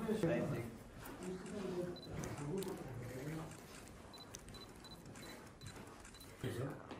没事。